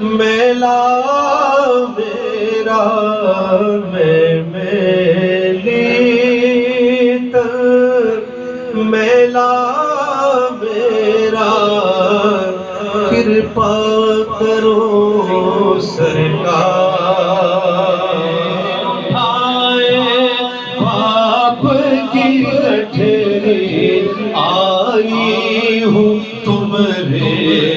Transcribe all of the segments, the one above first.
میلا میرا میں میلی تر میلا میرا کرپا کرو سرکار آئے باپ کی گٹھری آئی ہوں تمہرے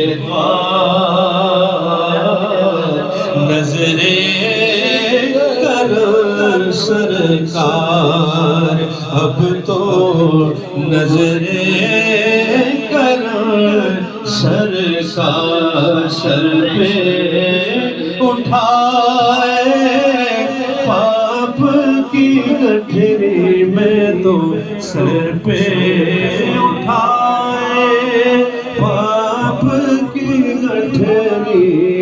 نظریں کر سرکار، اب تو نظریں کر سرکار، سر پہ اٹھائے پاپ کی گٹھری میں تو سر پہ اٹھائے پاپ کی گٹھری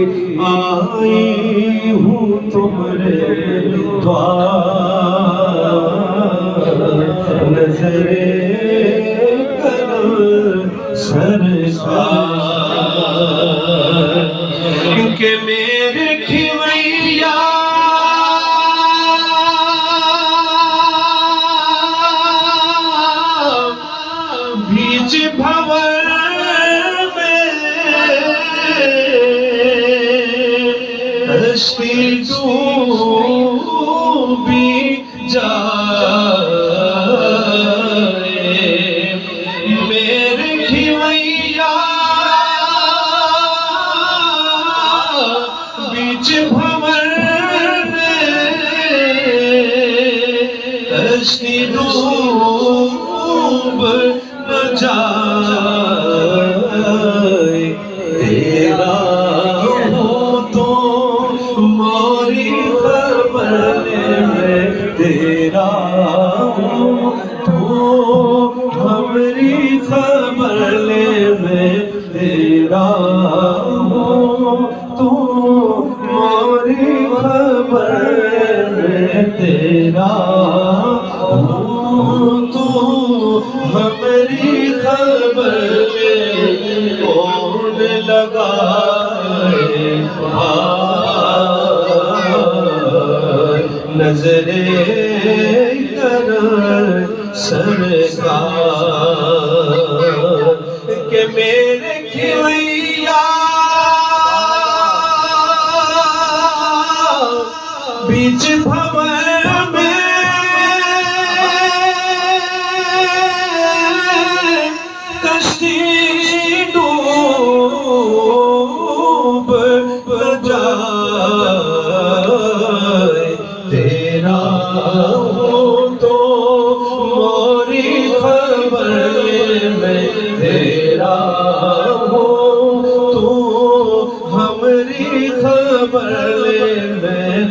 آئی ہوں تمہارے دوار۔ نظر کرم سرسار کہ میں کشتی ڈوبی جائے۔ میرے کھویا بیچ بھور میں کشتی ڈوب جائے۔ ہمری خبر لے میں تیرا ہوں۔ تو موری خبر میں تیرا ہوں۔ تو ہمری خبر لے کون لگا نظریں سرکار کہ میرے کھویا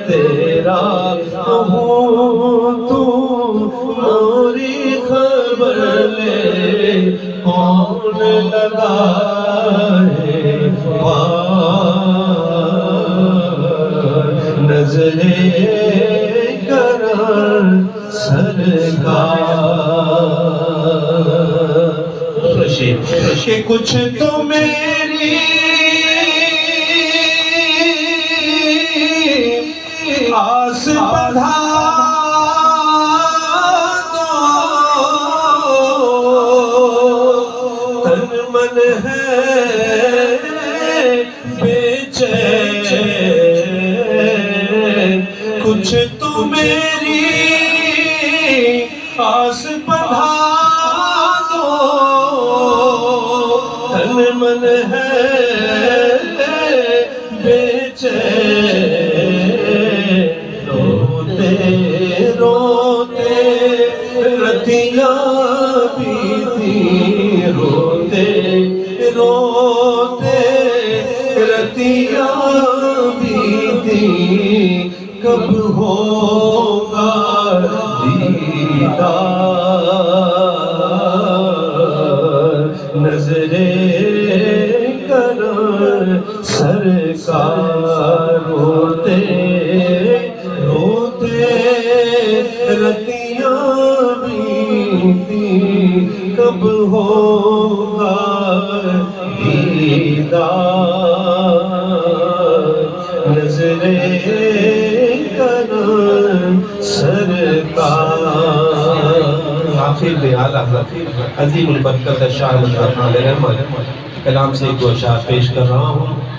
تیرا ہوں تو موری خبر لے کون لگا ہے پار نظریں کر سرکار کہ کچھ تو میری کچھ تو میری آس بڑھا دو۔ تن من ہے بیچین روتے روتے رتیاں بیتی روتے روتے کب ہوگا دیدار نظریں کر سرکار روتے روتے رتیاں بیتی کب ہوگا دیدار؟ کا آخر میں اعلیٰ حضرت عظیم البرکت شاہ رحمت۔ کلام سے ایک دو اشعار پیش کر رہا ہوں۔